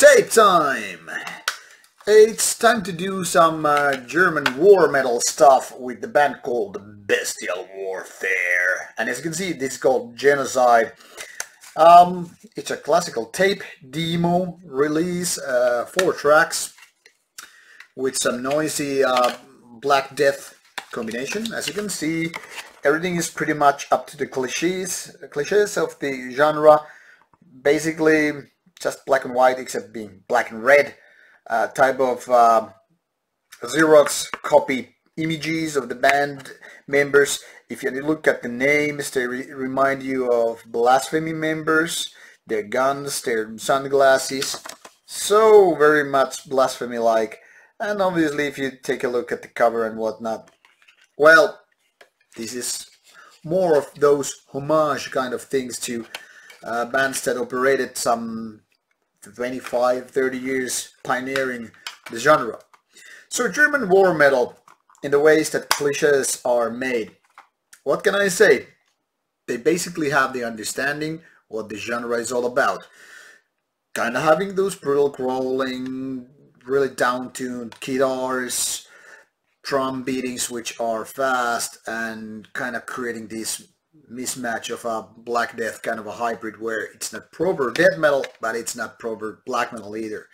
Tape time! It's time to do some uh, German war metal stuff with the band called Bestial Warfare. And as you can see, this is called Genocide. Um, it's a classical tape demo release, uh, four tracks with some noisy uh, Black Death combination. As you can see, everything is pretty much up to the cliches, cliches of the genre. Basically, just black and white except being black and red uh, type of uh, Xerox copy images of the band members. If you look at the names, they re remind you of Blasphemy members, their guns, their sunglasses. So very much Blasphemy-like. And obviously if you take a look at the cover and whatnot, well, this is more of those homage kind of things to uh, bands that operated some 25, 30 years pioneering the genre. So German war metal in the ways that cliches are made. What can I say? They basically have the understanding what the genre is all about. Kind of having those brutal crawling, really down-tuned guitars, drum beatings which are fast and kind of creating this mismatch of a Black Death kind of a hybrid where it's not proper death metal, but it's not proper black metal either.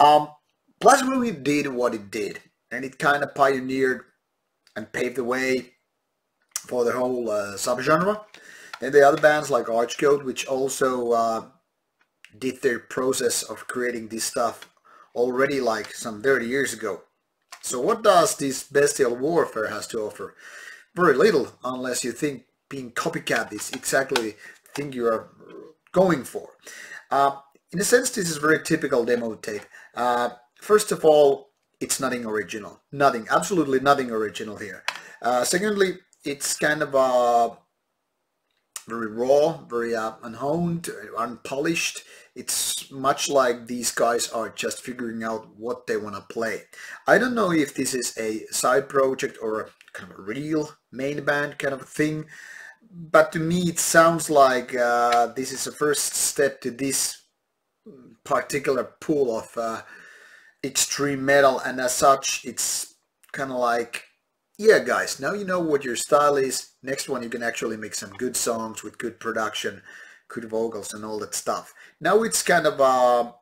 Um, Blasphemy did what it did, and it kind of pioneered and paved the way for the whole uh, subgenre. Then the other bands like Archgoat, which also uh, did their process of creating this stuff already like some 30 years ago. So what does this bestial warfare has to offer? Very little, unless you think being copycat is exactly the thing you are going for. Uh, in a sense, this is very typical demo tape. Uh, first of all, it's nothing original. Nothing, absolutely nothing original here. Uh, secondly, it's kind of uh, very raw, very uh, unhoned, unpolished. It's much like these guys are just figuring out what they want to play. I don't know if this is a side project or a kind of a real main band kind of a thing but to me it sounds like uh, this is a first step to this particular pool of uh, extreme metal. And as such it's kind of like yeah guys now you know what your style is. Next one you can actually make some good songs with good production good vocals and all that stuff. Now it's kind of uh,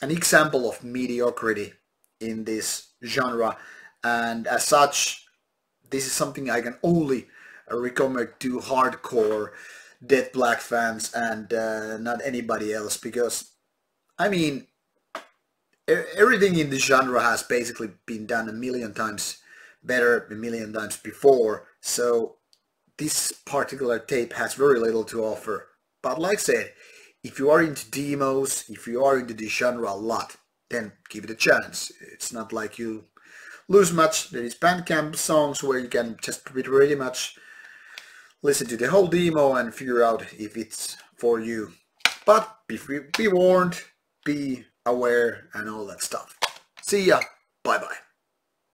an example of mediocrity in this genre. And as such this is something I can only recommend to hardcore Dead Black fans and uh, not anybody else because I mean everything in this genre has basically been done a million times better a million times before. So this particular tape has very little to offer. But like I said if you are into demos if you are into this genre a lot then give it a chance. It's not like you lose much. There is Bandcamp songs where you can just be pretty much listen to the whole demo and figure out if it's for you. But be, be warned, be aware and all that stuff. See ya. Bye bye.